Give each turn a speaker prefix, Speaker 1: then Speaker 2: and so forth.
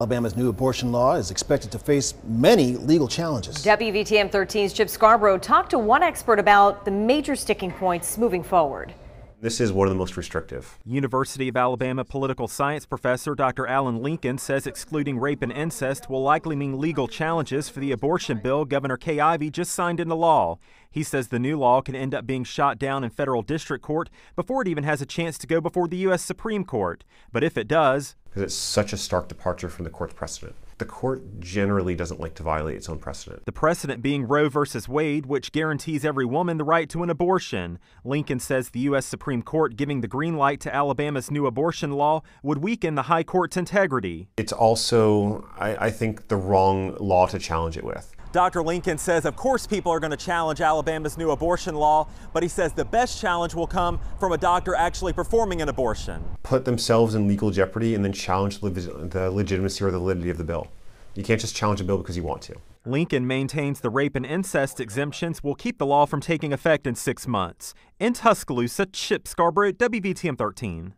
Speaker 1: Alabama's new abortion law is expected to face many legal challenges.
Speaker 2: WVTM 13's Chip Scarborough talked to one expert about the major sticking points moving forward.
Speaker 3: This is one of the most restrictive.
Speaker 4: University of Alabama political science professor Dr. Allen Linken says excluding rape and incest will likely mean legal challenges for the abortion bill Governor Kay Ivey just signed into law. He says the new law can end up being shot down in federal district court before it even has a chance to go before the U.S. Supreme Court. But if it does,
Speaker 3: because it's such a stark departure from the court's precedent. The court generally doesn't like to violate its own precedent.
Speaker 4: The precedent being Roe versus Wade, which guarantees every woman the right to an abortion. Linken says the U.S. Supreme Court giving the green light to Alabama's new abortion law would weaken the high court's integrity.
Speaker 3: It's also, I, I think, the wrong law to challenge it with.
Speaker 4: Dr. Linken says, of course, people are going to challenge Alabama's new abortion law, but he says the best challenge will come from a doctor actually performing an abortion.
Speaker 3: Put themselves in legal jeopardy and then challenge the legitimacy or the validity of the bill. You can't just challenge a bill because you want to.
Speaker 4: Linken maintains the rape and incest exemptions will keep the law from taking effect in six months. In Tuscaloosa, Chip Scarborough, WVTM 13.